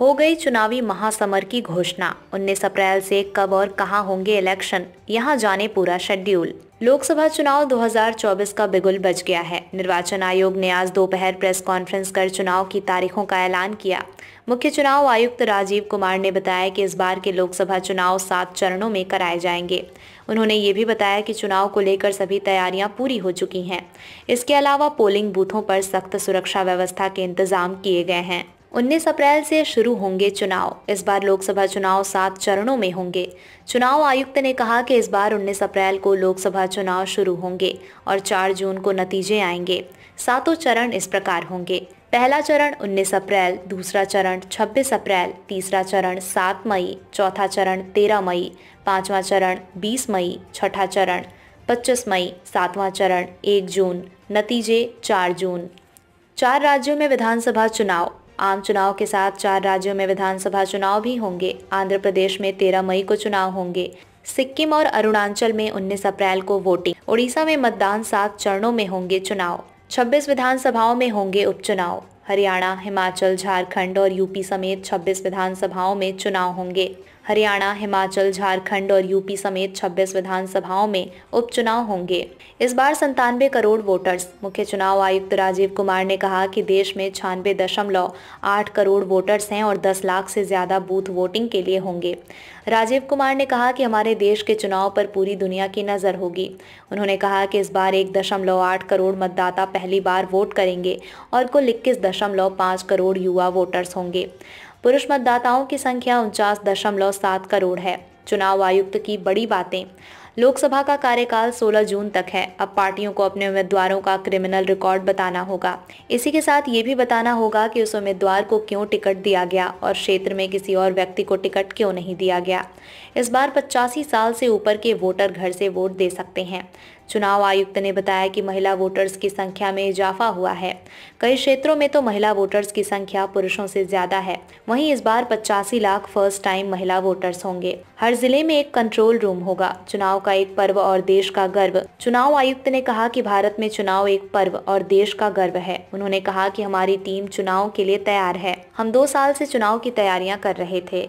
हो गई चुनावी महासमर की घोषणा। 19 अप्रैल से कब और कहाँ होंगे इलेक्शन? यहाँ जाने पूरा शेड्यूल। लोकसभा चुनाव 2024 का बिगुल बज गया है। निर्वाचन आयोग ने आज दोपहर प्रेस कॉन्फ्रेंस कर चुनाव की तारीखों का ऐलान किया। मुख्य चुनाव आयुक्त राजीव कुमार ने बताया कि इस बार के लोकसभा चुनाव सात चरणों में कराए जाएँगे। उन्होंने ये भी बताया कि चुनाव को लेकर सभी तैयारियाँ पूरी हो चुकी हैं। इसके अलावा पोलिंग बूथों पर सख्त सुरक्षा व्यवस्था के इंतज़ाम किए गए हैं। 19 अप्रैल से शुरू होंगे चुनाव। इस बार लोकसभा चुनाव सात चरणों में होंगे। चुनाव आयुक्त ने कहा कि इस बार 19 अप्रैल को लोकसभा चुनाव शुरू होंगे और 4 जून को नतीजे आएँगे। सातों चरण इस प्रकार होंगे। पहला चरण 19 अप्रैल, दूसरा चरण 26 अप्रैल, तीसरा चरण 7 मई, चौथा चरण 13 मई, पांचवा चरण 20 मई, छठा चरण 25 मई, सातवां चरण 1 जून, नतीजे 4 जून। चार राज्यों में विधानसभा चुनाव। आम चुनाव के साथ चार राज्यों में विधानसभा चुनाव भी होंगे। आंध्र प्रदेश में 13 मई को चुनाव होंगे। सिक्किम और अरुणाचल में 19 अप्रैल को वोटिंग। उड़ीसा में मतदान सात चरणों में होंगे चुनाव। 26 विधानसभाओं में होंगे उपचुनाव। हरियाणा, हिमाचल, झारखंड और यूपी समेत 26 विधानसभाओं में चुनाव होंगे। हरियाणा, हिमाचल, झारखंड और यूपी समेत 26 विधानसभाओं में उपचुनाव होंगे। इस बार संतानवे करोड़ वोटर्स, मुख्य चुनाव आयुक्त राजीव कुमार ने कहा कि देश में छानबे दशमलव आठ करोड़ वोटर्स हैं और 10 लाख से ज़्यादा बूथ वोटिंग के लिए होंगे। राजीव कुमार ने कहा कि हमारे देश के चुनाव पर पूरी दुनिया की नज़र होगी। उन्होंने कहा कि इस बार एक दशमलव आठ करोड़ मतदाता पहली बार वोट करेंगे और कुल इक्कीस दशमलव पाँच करोड़ युवा वोटर्स होंगे। पुरुष मतदाताओं की संख्या उनचास दशमलव सात करोड़ है। चुनाव आयुक्त की बड़ी बातें। लोकसभा का कार्यकाल 16 जून तक है। अब पार्टियों को अपने उम्मीदवारों का क्रिमिनल रिकॉर्ड बताना होगा। इसी के साथ ये भी बताना होगा कि उस उम्मीदवार को क्यों टिकट दिया गया और क्षेत्र में किसी और व्यक्ति को टिकट क्यों नहीं दिया गया। इस बार पचासी साल से ऊपर के वोटर घर से वोट दे सकते हैं। चुनाव आयुक्त ने बताया कि महिला वोटर्स की संख्या में इजाफा हुआ है। कई क्षेत्रों में तो महिला वोटर्स की संख्या पुरुषों से ज़्यादा है। वहीं इस बार पचासी लाख फ़र्स्ट टाइम महिला वोटर्स होंगे। हर ज़िले में एक कंट्रोल रूम होगा। चुनाव का एक पर्व और देश का गर्व। चुनाव आयुक्त ने कहा की भारत में चुनाव एक पर्व और देश का गर्व है। उन्होंने कहा की हमारी टीम चुनाव के लिए तैयार है। हम दो साल से चुनाव की तैयारियाँ कर रहे थे।